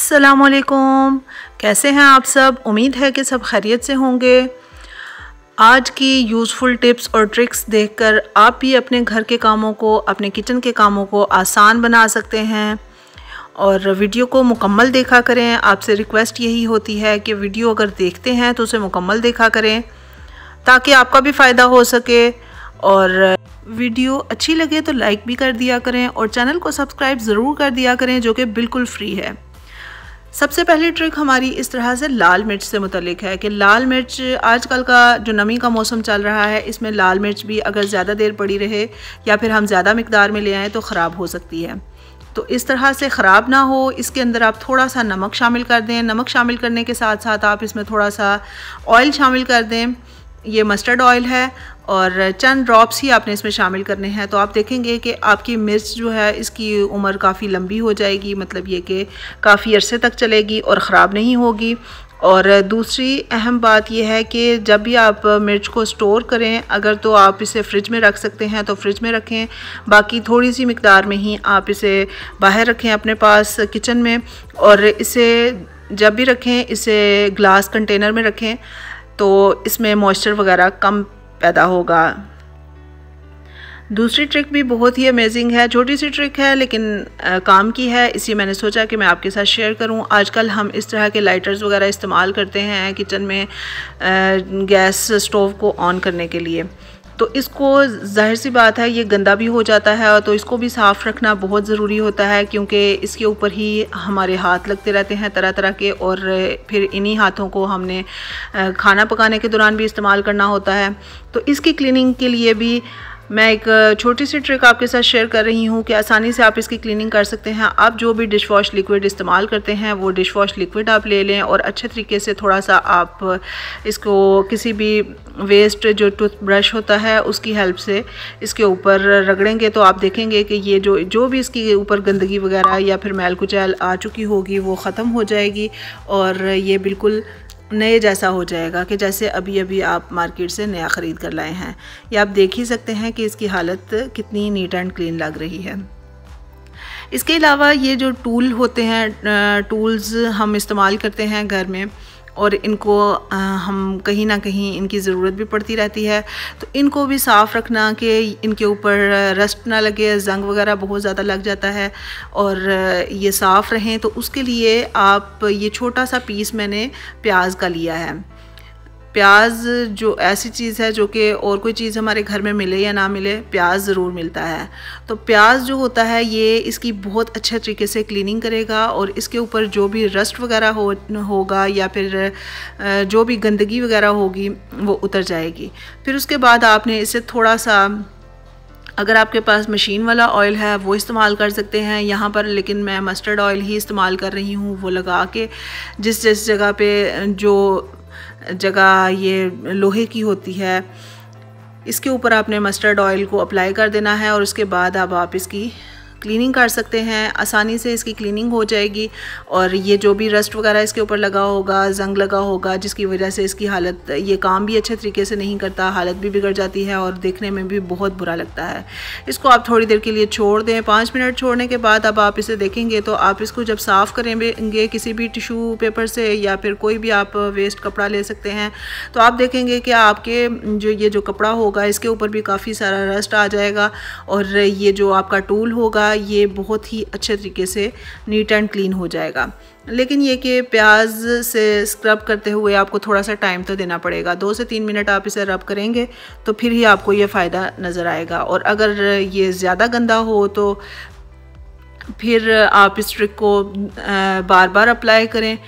असलकुम कैसे हैं आप सब? उम्मीद है कि सब खैरियत से होंगे। आज की यूज़फुल टिप्स और ट्रिक्स देखकर आप भी अपने घर के कामों को, अपने किचन के कामों को आसान बना सकते हैं। और वीडियो को मुकम्मल देखा करें। आपसे रिक्वेस्ट यही होती है कि वीडियो अगर देखते हैं तो उसे मुकम्मल देखा करें, ताकि आपका भी फ़ायदा हो सके। और वीडियो अच्छी लगे तो लाइक भी कर दिया करें और चैनल को सब्सक्राइब ज़रूर कर दिया करें, जो कि बिल्कुल फ्री है। सबसे पहली ट्रिक हमारी इस तरह से लाल मिर्च से मुतलिक है कि लाल मिर्च आजकल का जो नमी का मौसम चल रहा है, इसमें लाल मिर्च भी अगर ज़्यादा देर पड़ी रहे या फिर हम ज़्यादा मकदार में ले आएँ तो ख़राब हो सकती है। तो इस तरह से ख़राब ना हो, इसके अंदर आप थोड़ा सा नमक शामिल कर दें। नमक शामिल करने के साथ साथ आप इसमें थोड़ा सा ऑयल शामिल कर दें। ये मस्टर्ड ऑयल है और चंद ड्रॉप्स ही आपने इसमें शामिल करने हैं तो आप देखेंगे कि आपकी मिर्च जो है, इसकी उम्र काफ़ी लंबी हो जाएगी मतलब ये कि काफ़ी अरसे तक चलेगी और ख़राब नहीं होगी। और दूसरी अहम बात यह है कि जब भी आप मिर्च को स्टोर करें, अगर तो आप इसे फ्रिज में रख सकते हैं तो फ्रिज में रखें। बाकी थोड़ी सी मकदार में ही आप इसे बाहर रखें अपने पास किचन में और इसे जब भी रखें, इसे ग्लास कंटेनर में रखें तो इसमें मॉइस्चर वगैरह कम पैदा होगा। दूसरी ट्रिक भी बहुत ही अमेजिंग है छोटी सी ट्रिक है लेकिन आ, काम की है इसलिए मैंने सोचा कि मैं आपके साथ शेयर करूँ। आजकल हम इस तरह के लाइटर्स वगैरह इस्तेमाल करते हैं किचन में आ, गैस स्टोव को ऑन करने के लिए। तो इसको ज़ाहिर सी बात है, ये गंदा भी हो जाता है तो इसको भी साफ़ रखना बहुत ज़रूरी होता है क्योंकि इसके ऊपर ही हमारे हाथ लगते रहते हैं तरह तरह के और फिर इन्हीं हाथों को हमने खाना पकाने के दौरान भी इस्तेमाल करना होता है। तो इसकी क्लिनिंग के लिए भी मैं एक छोटी सी ट्रिक आपके साथ शेयर कर रही हूँ कि आसानी से आप इसकी क्लीनिंग कर सकते हैं। आप जो भी डिश वॉश लिक्विड इस्तेमाल करते हैं, वो डिश वॉश लिक्विड आप ले लें और अच्छे तरीके से थोड़ा सा आप इसको किसी भी वेस्ट जो टूथ ब्रश होता है, उसकी हेल्प से इसके ऊपर रगड़ेंगे तो आप देखेंगे कि ये जो जो भी इसके ऊपर गंदगी वगैरह या फिर मैल कुचैल आ चुकी होगी, वो ख़त्म हो जाएगी और ये बिल्कुल नए जैसा हो जाएगा कि जैसे अभी अभी आप मार्केट से नया ख़रीद कर लाए हैं। या आप देख ही सकते हैं कि इसकी हालत कितनी नीट एंड क्लीन लग रही है। इसके अलावा ये जो टूल होते हैं टूल्स हम इस्तेमाल करते हैं घर में और इनको हम कहीं ना कहीं इनकी ज़रूरत भी पड़ती रहती है। तो इनको भी साफ़ रखना कि इनके ऊपर रस्ट ना लगे, जंग वगैरह बहुत ज़्यादा लग जाता है और ये साफ़ रहें। तो उसके लिए आप ये छोटा सा पीस मैंने प्याज का लिया है। प्याज जो ऐसी चीज़ है जो कि और कोई चीज़ हमारे घर में मिले या ना मिले, प्याज ज़रूर मिलता है। तो प्याज जो होता है, ये इसकी बहुत अच्छे तरीके से क्लीनिंग करेगा और इसके ऊपर जो भी रस्ट वगैरह हो, होगा या फिर जो भी गंदगी वगैरह होगी, वो उतर जाएगी। फिर उसके बाद आपने इसे थोड़ा सा, अगर आपके पास मशीन वाला ऑयल है, वो इस्तेमाल कर सकते हैं। यहाँ पर लेकिन मैं मस्टर्ड ऑयल ही इस्तेमाल कर रही हूँ, वो लगा के। जिस जिस जगह पे जो जगह ये लोहे की होती है। इसके ऊपर आपने मस्टर्ड ऑयल को अप्लाई कर देना है और उसके बाद अब आप इसकी क्लीनिंग कर सकते हैं, आसानी से इसकी क्लीनिंग हो जाएगी और ये जो भी रस्ट वगैरह इसके ऊपर लगा होगा जंग लगा होगा, जिसकी वजह से इसकी हालत, ये काम भी अच्छे तरीके से नहीं करता, हालत भी बिगड़ जाती है और देखने में भी बहुत बुरा लगता है। इसको आप थोड़ी देर के लिए छोड़ दें, पाँच मिनट छोड़ने के बाद अब आप इसे देखेंगे तो आप इसको जब साफ़ करेंगे किसी भी टिशू पेपर से या फिर कोई भी आप वेस्ट कपड़ा ले सकते हैं तो आप देखेंगे कि आपके जो ये जो कपड़ा होगा, इसके ऊपर भी काफ़ी सारा रस्ट आ जाएगा और ये जो आपका टूल होगा ये बहुत ही अच्छे तरीके से नीट एंड क्लीन हो जाएगा। लेकिन ये कि प्याज से स्क्रब करते हुए आपको थोड़ा सा टाइम तो देना पड़ेगा। दो से तीन मिनट आप इसे रब करेंगे तो फिर ही आपको ये फ़ायदा नज़र आएगा। और अगर ये ज़्यादा गंदा हो तो फिर आप इस ट्रिक को बार बार अप्लाई करें।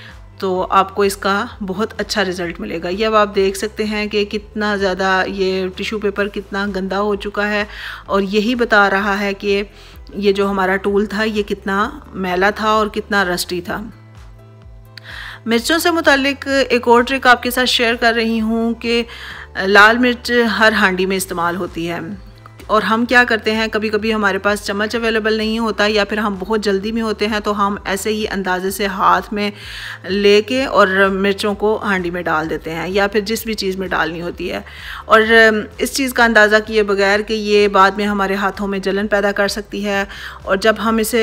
तो आपको इसका बहुत अच्छा रिज़ल्ट मिलेगा। ये अब आप देख सकते हैं कि कितना ज़्यादा ये टिश्यू पेपर कितना गंदा हो चुका है और यही बता रहा है कि ये जो हमारा टूल था, ये कितना मैला था और कितना रस्टी था। मिर्चों से मुतलिक एक और ट्रिक आपके साथ शेयर कर रही हूँ कि लाल मिर्च हर हांडी में इस्तेमाल होती है। और हम क्या करते हैं? कभी कभी हमारे पास चम्मच अवेलेबल नहीं होता या फिर हम बहुत जल्दी में होते हैं तो हम ऐसे ही अंदाजे से हाथ में ले लेके और मिर्चों को हांडी में डाल देते हैं या फिर जिस भी चीज़ में डालनी होती है। और इस चीज़ का अंदाज़ा किए बगैर कि ये बाद में हमारे हाथों में जलन पैदा कर सकती है और जब हम इसे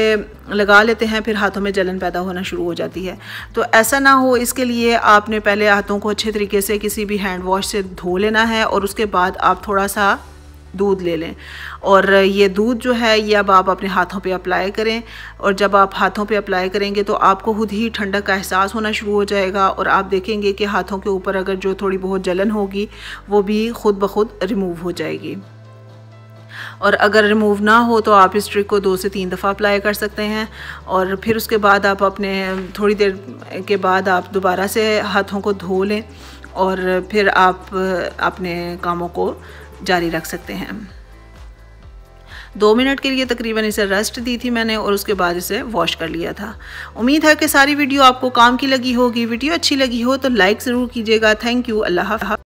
लगा लेते हैं, फिर हाथों में जलन पैदा होना शुरू हो जाती है। तो ऐसा ना हो, इसके लिए आपने पहले हाथों को अच्छे तरीके से किसी भी हैंड वॉश से धो लेना है और उसके बाद आप थोड़ा सा दूध ले लें। और ये दूध जो है, ये अब आप अपने हाथों पे अप्लाई करें। और जब आप हाथों पे अप्लाई करेंगे तो आपको खुद ही ठंडक का एहसास होना शुरू हो जाएगा। और आप देखेंगे कि हाथों के ऊपर अगर जो थोड़ी बहुत जलन होगी, वो भी खुद ब खुद रिमूव हो जाएगी। और अगर रिमूव ना हो तो आप इस ट्रिक को दो से तीन दफ़ा अप्लाई कर सकते हैं। और फिर उसके बाद आप अपने, थोड़ी देर के बाद आप दोबारा से हाथों को धो लें। और फिर आप अपने कामों को जारी रख सकते हैं। दो मिनट के लिए तकरीबन इसे रेस्ट दी थी मैंने और उसके बाद इसे वॉश कर लिया था। उम्मीद है कि सारी वीडियो आपको काम की लगी होगी। वीडियो अच्छी लगी हो तो लाइक ज़रूर कीजिएगा। Thank you Allah